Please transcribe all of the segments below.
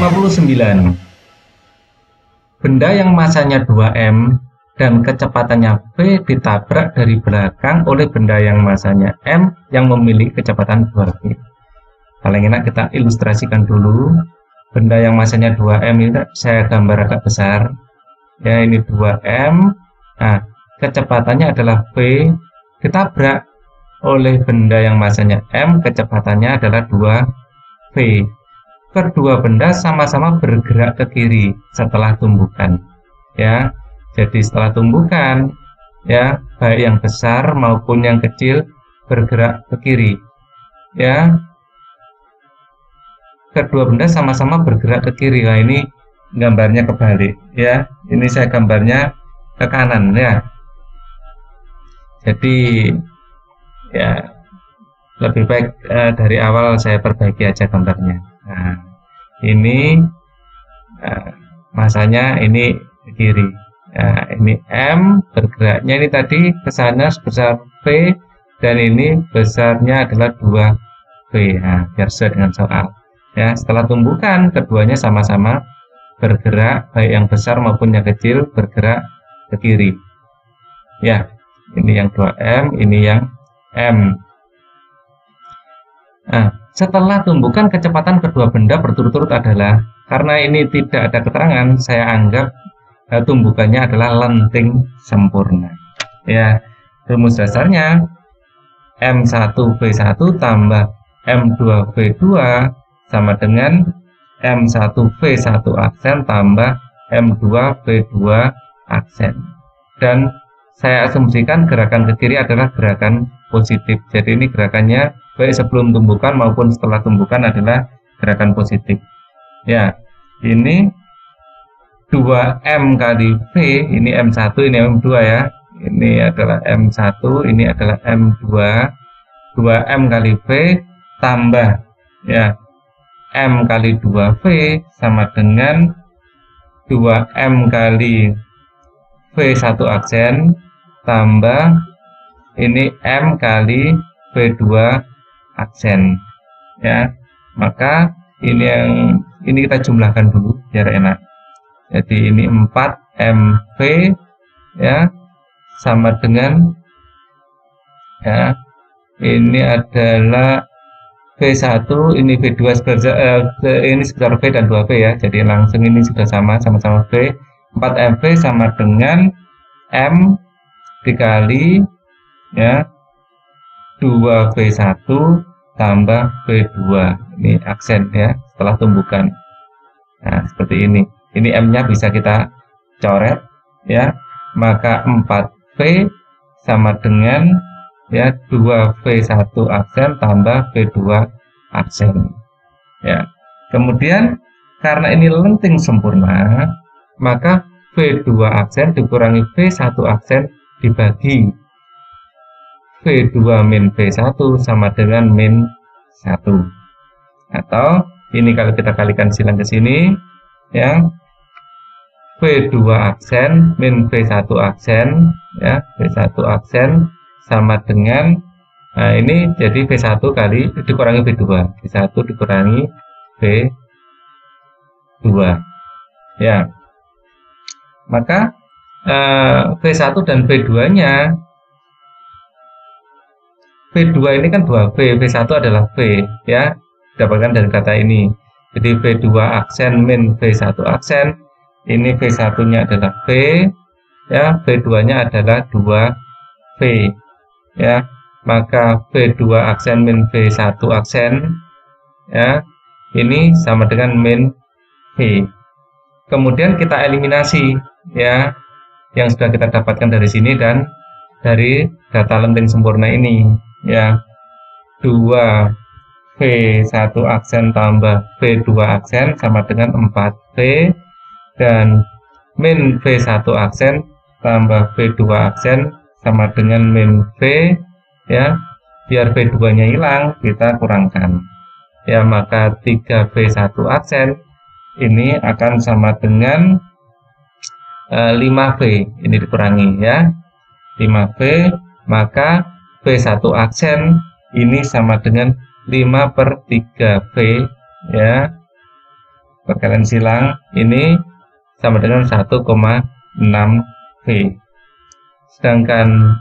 59. Benda yang masanya 2M dan kecepatannya V ditabrak dari belakang oleh benda yang masanya M yang memiliki kecepatan 2V. Paling enak kita ilustrasikan dulu. Benda yang masanya 2M ini saya gambar agak besar. Ya, ini 2M. Nah, kecepatannya adalah V ditabrak oleh benda yang masanya M, kecepatannya adalah 2V kedua benda sama-sama bergerak ke kiri setelah tumbukan ya. Jadi setelah tumbukan ya baik yang besar maupun yang kecil bergerak ke kiri ya. Kedua benda sama-sama bergerak ke kiri. Nah ini gambarnya kebalik ya. Ini saya gambarnya ke kanan ya. Jadi ya lebih baik eh, dari awal saya perbaiki aja gambarnya Nah, ini uh, masanya ini kiri. Nah, ini M bergeraknya ini tadi ke sana sebesar V dan ini besarnya adalah 2V. Nah, biar sesuai dengan soal. Ya, setelah tumbukan keduanya sama-sama bergerak baik yang besar maupun yang kecil bergerak ke kiri. Ya, ini yang 2M, ini yang M. Nah, setelah tumbukan kecepatan kedua benda berturut-turut adalah karena ini tidak ada keterangan, saya anggap eh, tumbukannya adalah lenting sempurna. Ya, rumus dasarnya M1V1 tambah M2V2 sama dengan M1V1 aksen tambah M2V2 aksen. Dan saya asumsikan gerakan ke kiri adalah gerakan positif. Jadi ini gerakannya baik sebelum tumbukan maupun setelah tumbukan adalah gerakan positif. Ya, ini 2M kali V, ini M1, ini M2 ya. Ini adalah M1, ini adalah M2. 2M kali V tambah ya M kali 2V sama dengan 2M kali V1 aksen tambah ini M kali V2 aksen ya. Maka ini yang ini kita jumlahkan dulu biar enak. Jadi ini 4 MV ya sama dengan ya. Ini adalah V1 ini V2 sebesar, eh, ini sebesar V dan 2V ya. Jadi langsung ini sudah sama sama-sama V 4 MV sama dengan M dikali ya 2V1 tambah V2 ini aksen ya setelah tumbukan. Nah seperti ini. Ini M nya bisa kita coret ya maka 4V sama dengan ya 2V1 aksen tambah V2 aksen ya. Kemudian karena ini lenting sempurna maka V2 aksen dikurangi V1 aksen dibagi V2 min V1 sama dengan min 1 atau ini kalau kita kalikan silang ke sini ya. V2 aksen min V1 aksen ya. V1 aksen sama dengan nah ini jadi V1 kali dikurangi V2 V1 dikurangi V2 ya. Maka eh, V1 dan V2 nya V2 ini kan 2V, V1 adalah V ya, dapatkan dari kata ini. Jadi V2 aksen min V1 aksen, ini V1-nya adalah V, ya, V2-nya adalah 2V, ya. Maka V2 aksen min V1 aksen, ya, ini sama dengan min V. Kemudian kita eliminasi, ya, yang sudah kita dapatkan dari sini dan dari data lenting sempurna ini ya. 2 V1 aksen tambah V2 aksen sama dengan 4V dan min V1 aksen tambah V2 aksen sama dengan min V ya. Biar V2 nya hilang kita kurangkan. Ya maka 3V1 aksen ini akan sama dengan uh, eh, 5V ini dikurangi ya. 5V maka V1 aksen ini sama dengan 5 per 3V ya. Perkalian silang ini sama dengan 1,6 V sedangkan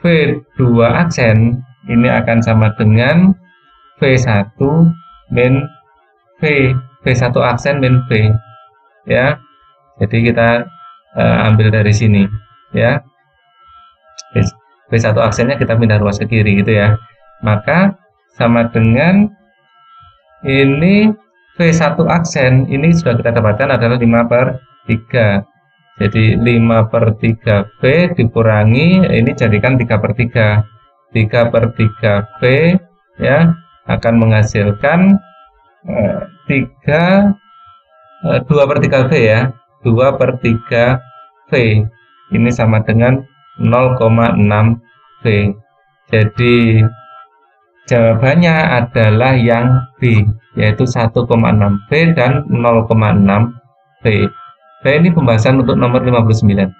V2 aksen ini akan sama dengan V1 min V V1 aksen min V ya. Jadi kita uh, ambil dari sini ya. V1 aksennya kita pindah ruas ke kiri gitu ya. Maka sama dengan ini V1 aksen ini sudah kita dapatkan adalah 5 per 3 jadi 5 per 3 V dikurangi ini jadikan 3 per 3 3 per 3 V ya akan menghasilkan eh, 3 eh, 2 per 3 V ya 2 per 3 V ini sama dengan 0,6 V jadi Jawabannya adalah yang B, yaitu 1,6B dan 0,6B. B ini pembahasan untuk nomor 59.